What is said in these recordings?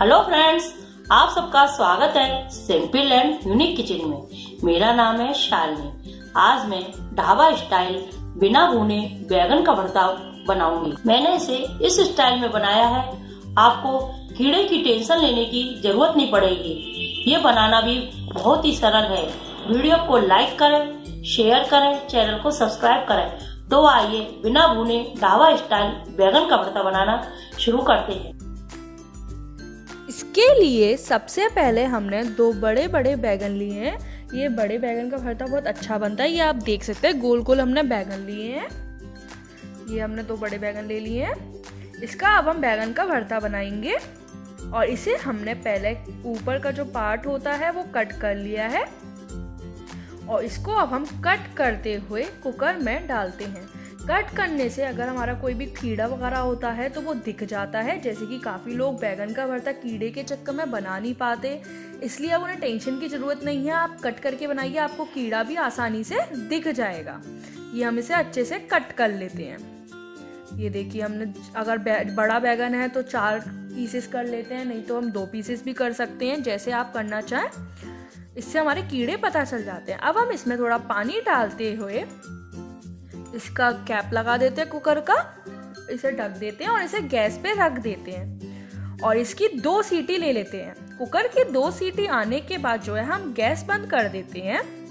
Hello friends आप सबका स्वागत है सिंपल एंड यूनिक किचन में। मेरा नाम है शालिनी आज मैं ढाबा स्टाइल बिना भुने बैगन का भरता बनाऊँगी। मैंने इसे इस स्टाइल में बनाया है। आपको कीड़े की टेंशन लेने की ज़रूरत नहीं पड़ेगी। ये बनाना भी बहुत ही सरल है। वीडियो को लाइक करें शेयर करें चैनल को सब्सक्राइब करें। तो आइए बिना भुने ढाबा स्टाइल बैगन का भरता बनाना शुरू करते हैं। इसके लिए सबसे पहले हमने दो बड़े बड़े बैगन लिए हैं। ये बड़े बैगन का भरता बहुत अच्छा बनता है। ये आप देख सकते हैं गोल गोल हमने बैगन लिए हैं। ये हमने दो बड़े बैगन ले लिए हैं। इसका अब हम बैगन का भरता बनाएँगे और इसे हमने पहले ऊपर का जो पार्ट होता है, वो कट कर लिया है। और इसको अब हम कट करते हुए कुकर में डालते हैं। कट करने से अगर हमारा कोई भी कीड़ा वगैरह होता है तो वो दिख जाता है। जैसे कि काफ़ी लोग बैगन का भरता कीड़े के चक्कर में बना नहीं पाते। इसलिए अब उन्हें टेंशन की ज़रूरत नहीं है। आप कट करके बनाइए, आपको कीड़ा भी आसानी से दिख जाएगा। ये हम इसे अच्छे से कट कर लेते हैं। ये देखिए, हमने अगर बड़ा बैगन है तो चार पीसेस कर लेते हैं, नहीं तो हम दो पीसेस भी कर सकते हैं, जैसे आप करना चाहें। इससे हमारे कीड़े पता चल जाते हैं। अब हम इसमें थोड़ा पानी डालते हुए इसका कैप लगा देते हैं कुकर का, इसे ढक देते हैं और इसे गैस पे रख देते हैं। और इसकी दो सीटी ले लेते हैं। कुकर की दो सीटी आने के बाद जो है, हम गैस बंद कर देते हैं।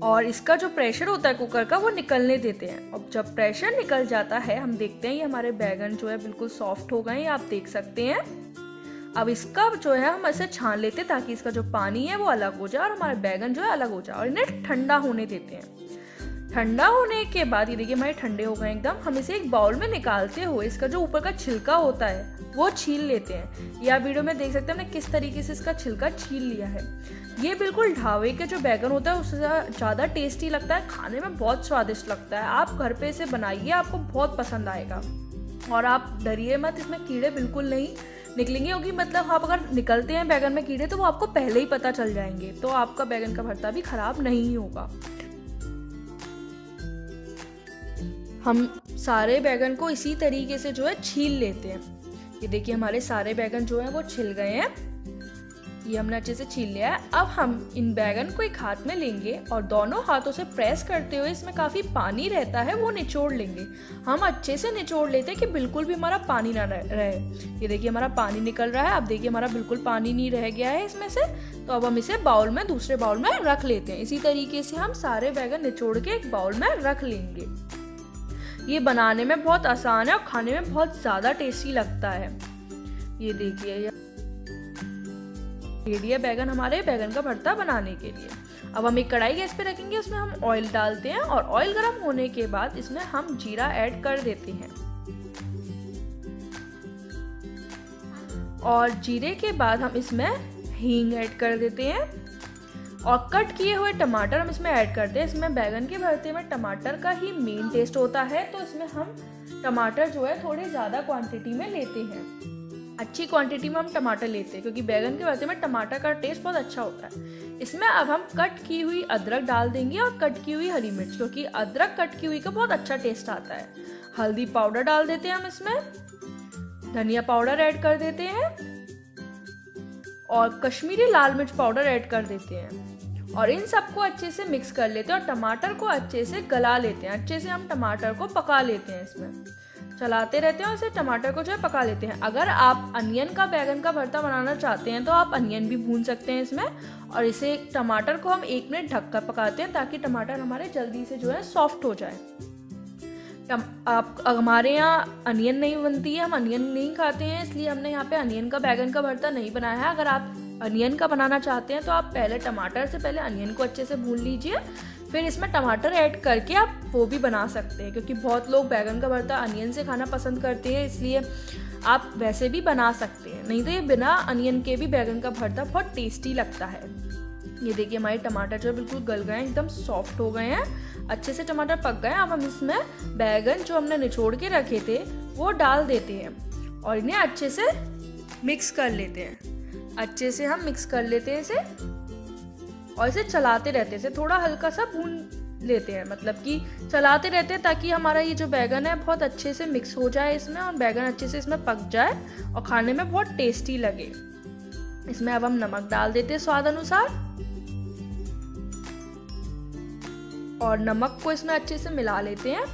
और इसका जो प्रेशर होता है कुकर का, वो निकलने देते हैं। अब जब प्रेशर निकल जाता है, हम देखते हैं, ये हमारे बैगन जो है, बिल्कुल सॉफ्ट हो गए आप देख सकते हैं। अब इसका जो है, हम ऐसे छान लेते हैं ताकि इसका जो पानी है, वो अलग हो जाए और हमारे बैगन जो है, अलग हो जाए और इन्हें ठंडा होने देते हैं। ठंडा होने के बाद, ये देखिए हमारे ठंडे हो गए एकदम, हम इसे एक बाउल में निकालते हुए इसका जो ऊपर का छिलका होता है, वो छील लेते हैं। या वीडियो में देख सकते हैं हमने किस तरीके से इसका छिलका छील लिया है। ये बिल्कुल ढावे के जो बैगन होता है, उससे ज़्यादा टेस्टी लगता है, खाने में बहुत स्वादिष्ट लगता है। आप घर पे इसे बनाइए, आपको बहुत पसंद आएगा। और आप डरिए मत, इसमें कीड़े बिल्कुल नहीं निकलेंगे, क्योंकि मतलब आप अगर निकलते हैं बैगन में कीड़े तो वो आपको पहले ही पता चल जाएँगे। तो आपका बैगन का भरता भी खराब नहीं होगा। हम सारे बैगन को इसी तरीके से जो है छील लेते हैं। ये देखिए हमारे सारे बैगन जो है वो छिल गए हैं। ये हमने अच्छे से छील लिया है। अब हम इन बैगन को एक हाथ में लेंगे और दोनों हाथों से प्रेस करते हुए इसमें काफ़ी पानी रहता है, वो निचोड़ लेंगे। हम अच्छे से निचोड़ लेते हैं कि बिल्कुल भी हमारा पानी ना रहे ये देखिए हमारा पानी निकल रहा है। अब देखिए हमारा बिल्कुल पानी नहीं रह गया है इसमें से। तो अब हम इसे बाउल में, दूसरे बाउल में रख लेते हैं। इसी तरीके से हम सारे बैगन निचोड़ के एक बाउल में रख लेंगे। ये बनाने में बहुत आसान है और खाने में बहुत ज़्यादा टेस्टी लगता है। ये देखिए, ये बैगन हमारे, बैगन का भरता बनाने के लिए। अब हम एक कढ़ाई गैस पे रखेंगे, उसमें हम ऑयल डालते हैं और ऑयल गर्म होने के बाद इसमें हम जीरा ऐड कर देते हैं। और जीरे के बाद हम इसमें हींग ऐड कर देते हैं। और कट किए हुए टमाटर हम इसमें ऐड करते हैं। इसमें बैगन के भरते में टमाटर का ही मेन टेस्ट होता है तो इसमें हम टमाटर जो है थोड़े ज़्यादा क्वांटिटी में लेते हैं। अच्छी क्वांटिटी में हम टमाटर लेते हैं, क्योंकि बैगन के भरते में टमाटर का टेस्ट बहुत अच्छा होता है। इसमें अब हम कट की हुई अदरक डाल देंगे और कट की हुई हरी मिर्च, क्योंकि अदरक कट की हुई का बहुत अच्छा टेस्ट आता है। हल्दी पाउडर डाल देते हैं हम इसमें। धनिया पाउडर ऐड कर देते हैं। और कश्मीरी लाल मिर्च पाउडर ऐड कर देते हैं। और इन सबको अच्छे से मिक्स कर लेते हैं और टमाटर को अच्छे से गला लेते हैं। अच्छे से हम टमाटर को पका लेते हैं इसमें। चलाते रहते हैं और इसे टमाटर को जो है पका लेते हैं। अगर आप अनियन का बैगन का भरता बनाना चाहते हैं तो आप अनियन भी भून सकते हैं इसमें। और इसे टमाटर को हम एक मिनट ढक कर पकाते हैं ताकि टमाटर हमारे जल्दी से जो है सॉफ्ट हो जाए। आप, हमारे यहाँ अनियन नहीं बनती है, हम अनियन नहीं खाते हैं, इसलिए हमने यहाँ पे अनियन का, बैगन का भरता नहीं बनाया है। अगर आप अनियन का बनाना चाहते हैं तो आप पहले टमाटर से पहले अनियन को अच्छे से भून लीजिए। फिर इसमें टमाटर ऐड करके आप वो भी बना सकते हैं, क्योंकि बहुत लोग बैगन का भरता अनियन से खाना पसंद करते हैं, इसलिए आप वैसे भी बना सकते हैं। नहीं तो ये बिना अनियन के भी बैगन का भरता बहुत टेस्टी लगता है। ये देखिए हमारे टमाटर जो बिल्कुल गल गए हैं, एकदम सॉफ्ट हो गए हैं। अच्छे से टमाटर पक गए अब हम इसमें बैगन जो हमने निचोड़ के रखे थे, वो डाल देते हैं और इन्हें अच्छे से मिक्स कर लेते हैं। अच्छे से हम मिक्स कर लेते हैं इसे और इसे चलाते रहते हैं। इसे थोड़ा हल्का सा भून लेते हैं मतलब कि चलाते रहते हैं ताकि हमारा ये जो बैगन है, बहुत अच्छे से मिक्स हो जाए इसमें और बैगन अच्छे से इसमें पक जाए और खाने में बहुत टेस्टी लगे। इसमें अब हम नमक डाल देते हैं स्वाद अनुसार। और नमक को इसमें अच्छे से मिला लेते हैं।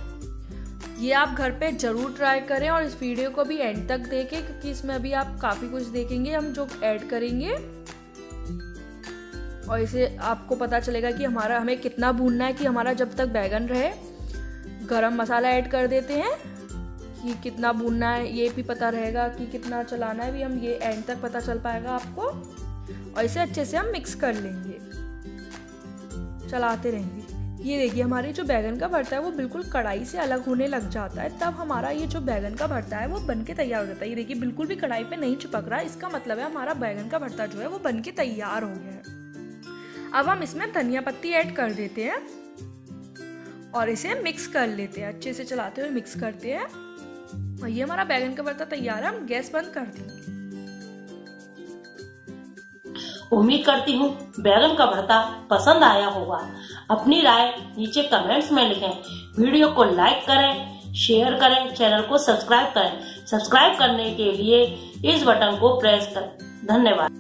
ये आप घर पे ज़रूर ट्राई करें और इस वीडियो को भी एंड तक देखें, क्योंकि इसमें अभी आप काफ़ी कुछ देखेंगे, हम जो ऐड करेंगे। और इसे आपको पता चलेगा कि हमारा, हमें कितना भूनना है कि हमारा जब तक बैगन रहे, गरम मसाला ऐड कर देते हैं कि कितना भूनना है, ये भी पता रहेगा कि कितना चलाना है, भी हम ये एंड तक पता चल पाएगा आपको। और इसे अच्छे से हम मिक्स कर लेंगे, चलाते रहेंगे। ये देखिए, हमारे जो बैगन का भरता है, वो बिल्कुल कढ़ाई से अलग होने लग जाता है। तब हमारा ये जो बैगन का भरता है, वो बन के तैयार हो जाता है। ये देखिए, बिल्कुल भी कढ़ाई पे नहीं चिपक रहा इसका मतलब है हमारा बैगन का भरता जो है, वो बन के तैयार हो गया है। अब हम इसमें धनिया पत्ती ऐड कर देते हैं और इसे मिक्स कर लेते हैं। अच्छे से चलाते हुए मिक्स करते हैं। और ये हमारा बैगन का भरता तैयार है। हम गैस बंद कर देंगे। उम्मीद करती हूँ बैगन का भरता पसंद आया होगा। अपनी राय नीचे कमेंट्स में लिखें। वीडियो को लाइक करें शेयर करें चैनल को सब्सक्राइब करें। सब्सक्राइब करने के लिए इस बटन को प्रेस करें। धन्यवाद।